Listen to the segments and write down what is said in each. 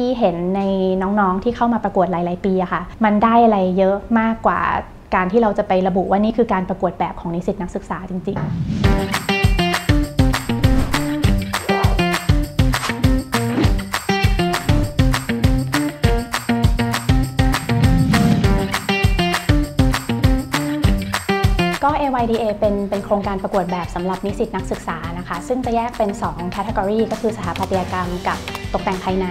ที่เห็นในน้องๆที่เข้ามาประกวดหลาย ๆ ปีอะค่ะ มันได้อะไรเยอะมากกว่าการที่เราจะไประบุว่านี่คือการประกวดแบบของนิสิตนักศึกษาจริง ๆก็ AYDA เป็นเป็นโครงการประกวดแบบสำหรับนิสิตนักศึกษานะคะ ซึ่งจะแยกเป็น 2 category ก็คือสถาปัตยกรรมกับตกแต่งภายใน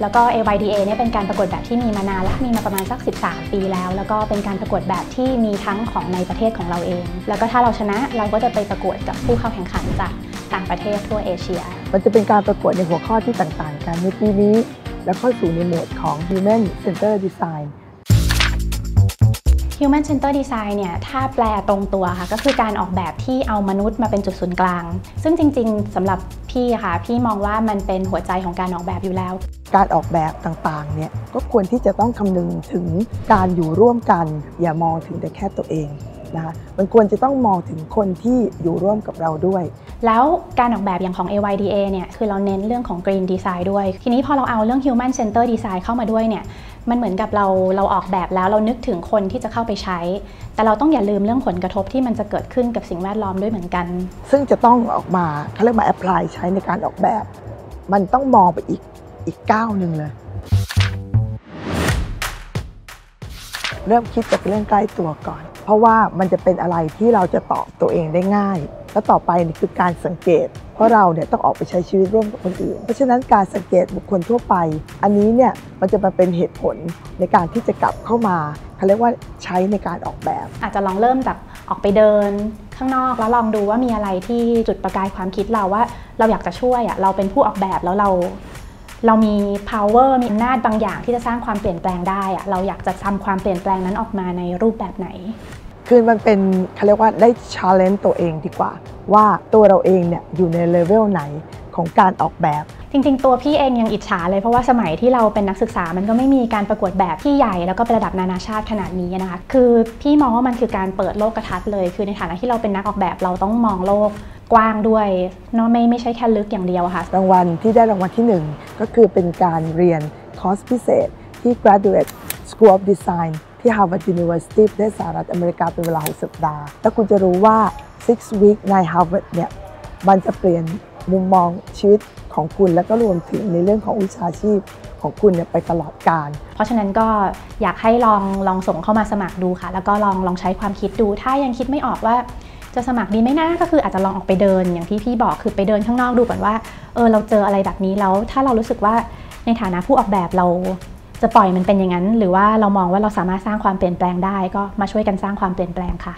แล้วก็ AYDA เนี่ยเป็นการประกวดแบบที่มีมานานและมีมาประมาณสัก 13 ปีแล้ว แล้วก็เป็นการประกวดแบบที่มีทั้งของในประเทศของเราเอง แล้วก็ถ้าเราชนะเราก็จะไปประกวดกับผู้เข้าแข่งขันจากต่างประเทศทั่วเอเชีย มันจะเป็นการประกวดในหัวข้อที่ต่างๆ กันในปีนี้ แล้วเข้าสู่ในโหมดของ Human Center Design Human Center Design เนี่ยถ้าแปลตรงตัวค่ะก็คือการออกแบบที่เอามนุษย์มาเป็นจุดศูนย์กลาง ซึ่งจริงๆสำหรับพี่ค่ะ พี่มองว่ามันเป็นหัวใจของการออกแบบอยู่แล้ว การออกแบบต่างๆเนี่ยก็ควรที่จะต้องคำนึงถึงการอยู่ร่วมกัน อย่ามองถึงแต่แค่ตัวเองนะคะมันควรจะต้องมองถึงคนที่อยู่ร่วมกับเราด้วย แล้วการออกแบบอย่างของ AYDA เนี่ยคือเราเน้นเรื่องของ Green Design ด้วย ทีนี้พอเราเอาเรื่อง Human Center Design เข้ามาด้วยเนี่ยมันเหมือนกับเราเราออกแบบแล้วเรานึกถึงคนที่จะเข้าไปใช้ แต่เราต้องอย่าลืมเรื่องผลกระทบที่มันจะเกิดขึ้นกับสิ่งแวดล้อมด้วยเหมือนกัน ซึ่งจะต้องออกมาเขาเรียกมาแอพพลายใช้ในการออกแบบ มันต้องมองไปอีกอีกก้าวหนึ่งเลย เริ่มคิดจากเรื่องใกล้ตัวก่อน เพราะว่ามันจะเป็นอะไรที่เราจะตอบตัวเองได้ง่าย แล้วต่อไปนี่คือการสังเกต เพราะเราเนี่ยต้องออกไปใช้ชีวิตร่วมกับคนอื่น เพราะฉะนั้นการสังเกตบุคคลทั่วไป อันนี้เนี่ยมันจะมาเป็นเหตุผลในการที่จะกลับเข้ามาเขาเรียกว่าใช้ในการออกแบบ อาจจะลองเริ่มจากออกไปเดินข้างนอกแล้วลองดูว่ามีอะไรที่จุดประกายความคิดเราว่า เราอยากจะช่วยอะเราเป็นผู้ออกแบบแล้วเราเรามี power มีอำนาจบางอย่างที่จะสร้างความเปลี่ยนแปลงได้อะเราอยากจะทำความเปลี่ยนแปลงนั้นออกมาในรูปแบบไหน คือมันเป็นเขาเรียกว่าได้ challenge ตัวเองดีกว่า ว่าตัวเราเองเนี่ยอยู่ในเลเวลไหนของการออกแบบ จริงๆ ตัวพี่เองยังอิจฉาเลยเพราะว่าสมัยที่เราเป็นนักศึกษามันก็ไม่มีการประกวดแบบที่ใหญ่ แล้วก็เป็นระดับนานาชาติขนาดนี้นะคะ คือพี่มองว่ามันคือการเปิดโลกทัศน์เลย คือในฐานะที่เราเป็นนักออกแบบเราต้องมองโลกกว้างด้วยเนาะไม่ไม่ใช่แค่ลึกอย่างเดียวอะค่ะรางวัลที่ได้รางวัลที่ 1 ก็คือเป็นการเรียนคอร์สพิเศษที่ Graduate School of Design ที่ Harvard University ประเทศสหรัฐอเมริกาเป็นเวลา 6 สัปดาห์ แล้วคุณจะรู้ว่า 6 week ใน Harvard เนี่ย มันจะเปลี่ยนมุมมองชีวิตของคุณ และก็รวมถึงในเรื่องของวิชาชีพของคุณเนี่ยไปตลอดการ เพราะฉะนั้นก็อยากให้ลองลองส่งเข้ามาสมัครดูค่ะ แล้วก็ลองลองใช้ความคิดดู ถ้ายังคิดไม่ออกว่าจะสมัครดีไหมนะก็คืออาจจะลองออกไปเดินอย่างที่พี่บอกคือไปเดินข้างนอกดูก่อนว่าเออเราเจออะไรแบบนี้แล้วถ้าเรารู้สึกว่าในฐานะผู้ออกแบบเรา จะปล่อยมันเป็นอย่างนั้น หรือว่าเรามองว่าเราสามารถสร้างความเปลี่ยนแปลงได้ก็มาช่วยกันสร้างความเปลี่ยนแปลงค่ะ